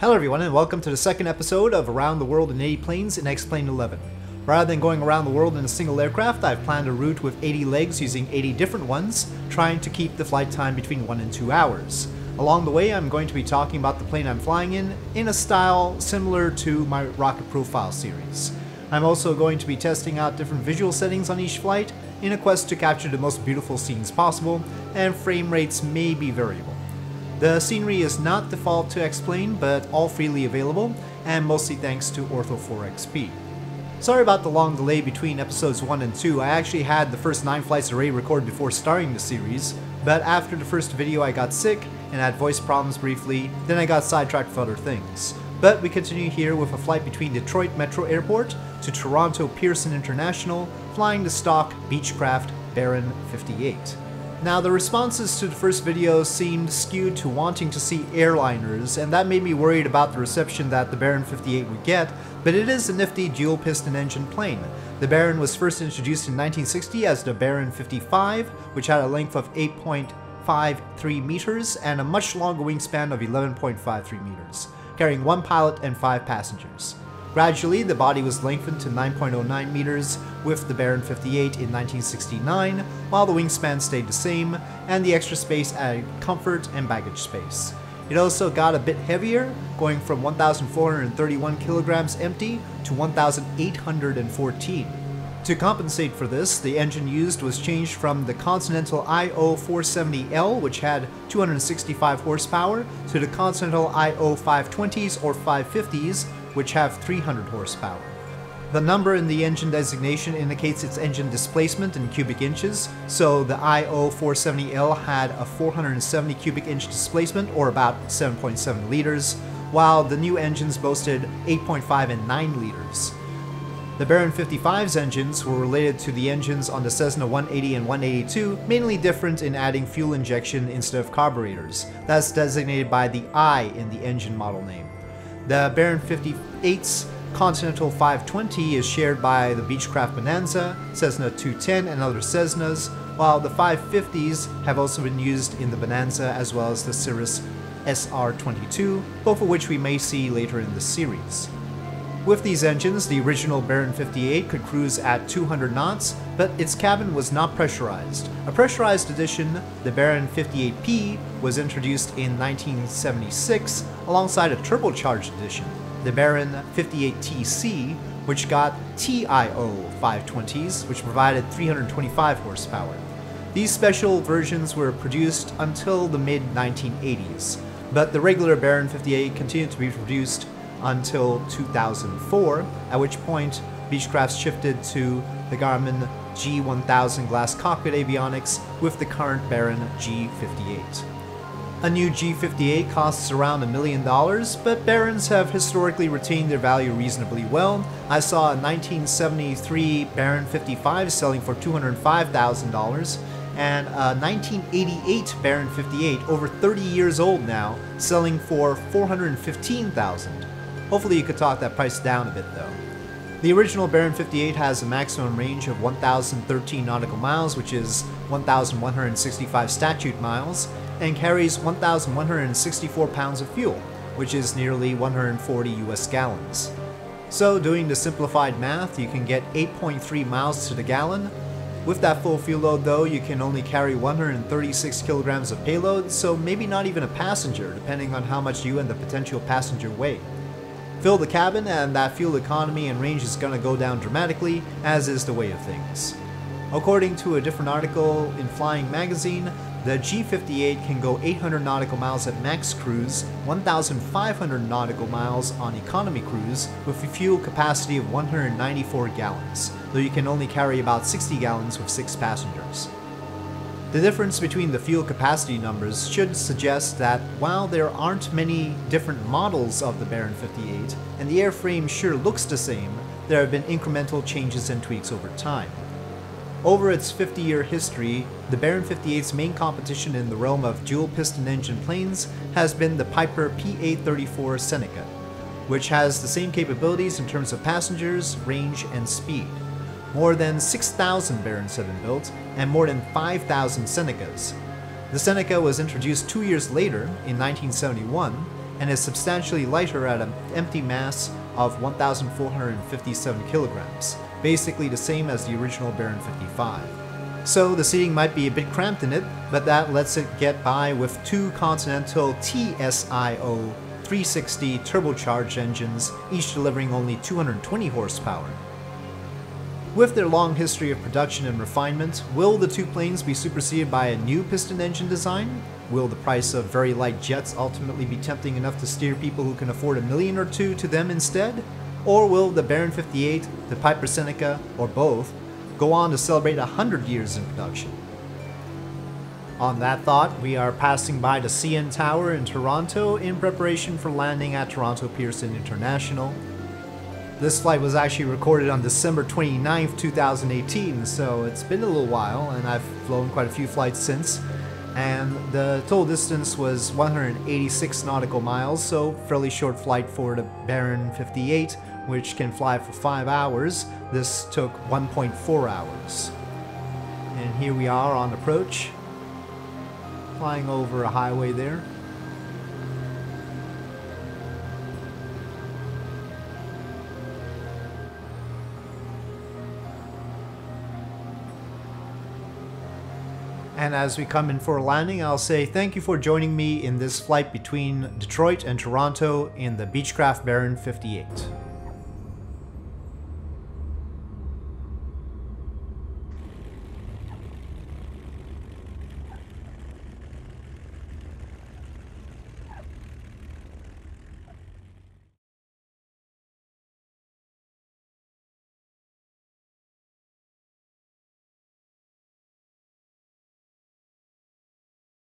Hello everyone and welcome to the second episode of Around the World in 80 Planes in X-Plane 11. Rather than going around the world in a single aircraft, I've planned a route with 80 legs using 80 different ones, trying to keep the flight time between 1 and 2 hours. Along the way, I'm going to be talking about the plane I'm flying in, in a style similar to my rocket profile series. I'm also going to be testing out different visual settings on each flight in a quest to capture the most beautiful scenes possible, and frame rates may be variable. The scenery is not default to X-Plane, but all freely available, and mostly thanks to Ortho4XP. Sorry about the long delay between episodes 1 and 2, I actually had the first 9 flights already recorded before starting the series, but after the first video I got sick and had voice problems briefly, then I got sidetracked with other things. But we continue here with a flight between Detroit Metro Airport to Toronto Pearson International, flying the stock Beechcraft Baron 58. Now, the responses to the first video seemed skewed to wanting to see airliners, and that made me worried about the reception that the Baron 58 would get, but it is a nifty dual piston engine plane. The Baron was first introduced in 1960 as the Baron 55, which had a length of 8.53 meters and a much longer wingspan of 11.53 meters, carrying one pilot and five passengers. Gradually, the body was lengthened to 9.09 meters with the Baron 58 in 1969, while the wingspan stayed the same, and the extra space added comfort and baggage space. It also got a bit heavier, going from 1,431 kilograms empty to 1,814. To compensate for this, the engine used was changed from the Continental IO470L, which had 265 horsepower, to the Continental IO520s or 550s, which have 300 horsepower. The number in the engine designation indicates its engine displacement in cubic inches, so the IO470L had a 470 cubic inch displacement, or about 7.7 liters, while the new engines boasted 8.5 and 9 liters. The Baron 55's engines were related to the engines on the Cessna 180 and 182, mainly different in adding fuel injection instead of carburetors. That's designated by the I in the engine model name. The Baron 58's Continental 520 is shared by the Beechcraft Bonanza, Cessna 210, and other Cessnas, while the 550s have also been used in the Bonanza as well as the Cirrus SR22, both of which we may see later in the series. With these engines, the original Baron 58 could cruise at 200 knots, but its cabin was not pressurized. A pressurized edition, the Baron 58P, was introduced in 1976 alongside a turbocharged edition, the Baron 58TC, which got TIO 520s, which provided 325 horsepower. These special versions were produced until the mid 1980s, but the regular Baron 58 continued to be produced until 2004, at which point Beechcraft shifted to the Garmin G1000 glass cockpit avionics with the current Baron G58. A new G58 costs around a million dollars, but Barons have historically retained their value reasonably well. I saw a 1973 Baron 55 selling for $205,000, and a 1988 Baron 58, over 30 years old now, selling for $415,000. Hopefully you could talk that price down a bit though. The original Baron 58 has a maximum range of 1,013 nautical miles, which is 1,165 statute miles, and carries 1,164 pounds of fuel, which is nearly 140 US gallons. So, doing the simplified math, you can get 8.3 miles to the gallon. With that full fuel load, though, you can only carry 136 kilograms of payload, so maybe not even a passenger, depending on how much you and the potential passenger weigh. Fill the cabin, and that fuel economy and range is going to go down dramatically, as is the way of things. According to a different article in Flying Magazine, the G58 can go 800 nautical miles at max cruise, 1,500 nautical miles on economy cruise, with a fuel capacity of 194 gallons, though you can only carry about 60 gallons with 6 passengers. The difference between the fuel capacity numbers should suggest that while there aren't many different models of the Baron 58, and the airframe sure looks the same, there have been incremental changes and tweaks over time. Over its 50 year history, the Baron 58's main competition in the realm of dual piston engine planes has been the Piper PA 34 Seneca, which has the same capabilities in terms of passengers, range, and speed. More than 6,000 Barons have been built, and more than 5,000 Senecas. The Seneca was introduced two years later, in 1971, and is substantially lighter at an empty mass of 1,457 kilograms, basically the same as the original Baron 55. So the seating might be a bit cramped in it, but that lets it get by with two Continental TSIO 360 turbocharged engines, each delivering only 220 horsepower. With their long history of production and refinement, will the two planes be superseded by a new piston engine design? Will the price of very light jets ultimately be tempting enough to steer people who can afford a million or two to them instead? Or will the Baron 58, the Piper Seneca, or both, go on to celebrate 100 years in production? On that thought, we are passing by the CN Tower in Toronto in preparation for landing at Toronto Pearson International. This flight was actually recorded on December 29th, 2018, so it's been a little while, and I've flown quite a few flights since and the total distance was 186 nautical miles, so fairly short flight for the Baron 58, which can fly for 5 hours. This took 1.4 hours. And here we are on approach, flying over a highway there. And as we come in for a landing, I'll say thank you for joining me in this flight between Detroit and Toronto in the Beechcraft Baron 58.